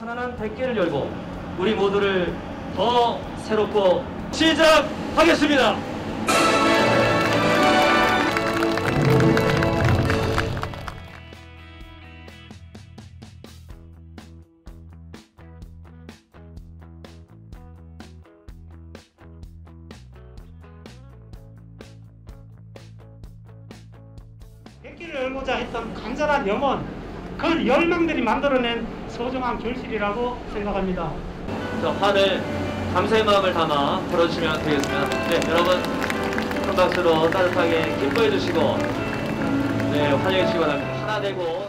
편안한 백기를 열고 우리 모두를 더 새롭고 시작하겠습니다. 백기를 열고자 했던 간절한 염원, 그 열망들이 만들어낸 소중한 결실이라고 생각합니다. 자, 판을 감사의 마음을 담아 불어주시면 되겠습니다. 네, 여러분 큰 박수로 따뜻하게 기뻐해 주시고 네, 환영해 주시기 바랍니다. 하나 되고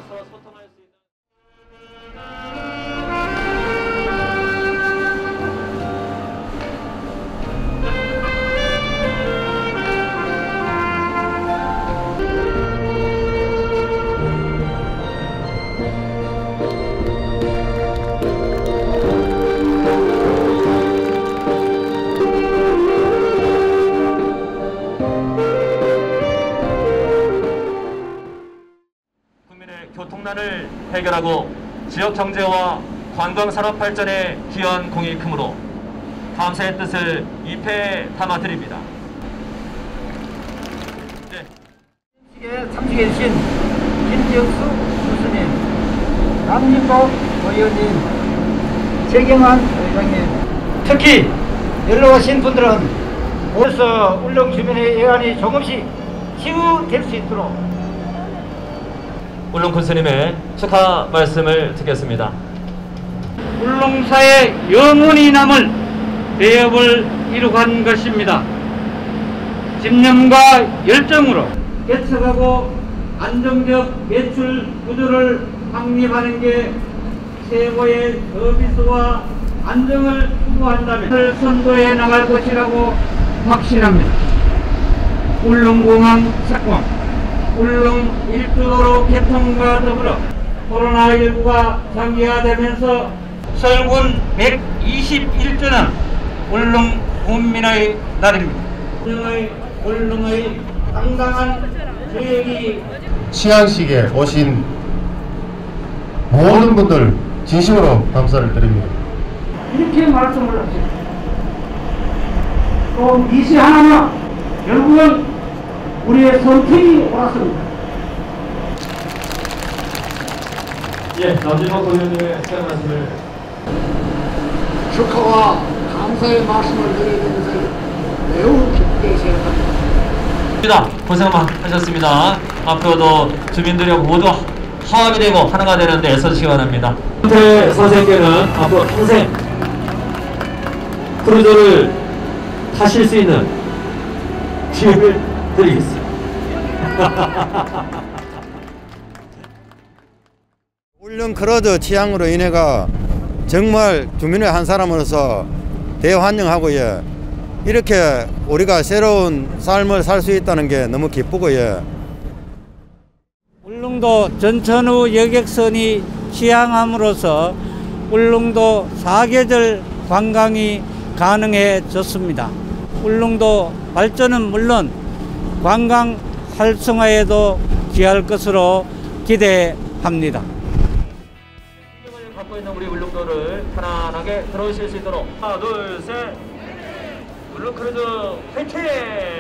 교통난을 해결하고 지역 경제와 관광 산업 발전에 기여한 공이 크므로 감사의 뜻을 입회에 담아드립니다. 네. 에 참석해 주신 김정수 교수님, 남진복 의원님, 최경환 의장님, 특히 연로 오신 분들은 오늘서 울릉 주민의 예안이 조금씩 치유될 수 있도록 울릉 군스님의 축하 말씀을 듣겠습니다. 울릉사의 영원히 남을 대업을 이루간 것입니다. 집념과 열정으로 개척하고 안정적 매출 구조를 확립하는 게 최고의 서비스와 안정을 추구한다면 선도해 나갈 것이라고 확신합니다. 울릉공항 착공, 울릉 일주도로 개통과 더불어 코로나19가 장기화되면서 설군 121주는 울릉 국민의 날입니다. 울릉의, 울릉의 당당한 계획이 시안식에 오신 모든 분들 진심으로 감사를 드립니다. 이렇게 말씀을 하시죠. 또 미시 하나나 결국은 우리의 선택이 옳았습니다. 예, 남진호 의원님의 축하 말씀을 축하와 감사의 말씀을 드리는 것을 매우 기쁘게 생각합니다. 입니다. 고생 하셨습니다. 앞으로도 주민들이 모두 화합이 되고 하나가 되는데 애써주시기 바랍니다. 태 선생님께는 앞으로 평생 크루즈를 타실 수 있는 기회를 드리겠습니다. 울릉 크루즈 취항으로 인해가 정말 주민의 한 사람으로서 대환영하고 예. 이렇게 우리가 새로운 삶을 살 수 있다는 게 너무 기쁘고 예. 울릉도 전천후 여객선이 취항함으로써 울릉도 사계절 관광이 가능해졌습니다. 울릉도 발전은 물론 관광 활성화에도 기여할 것으로 기대합니다. 힘을 갖고 있는 우리 울릉도를 편안하게 들어오실 수 있도록 하나 둘셋 울릉 크루즈 화이팅!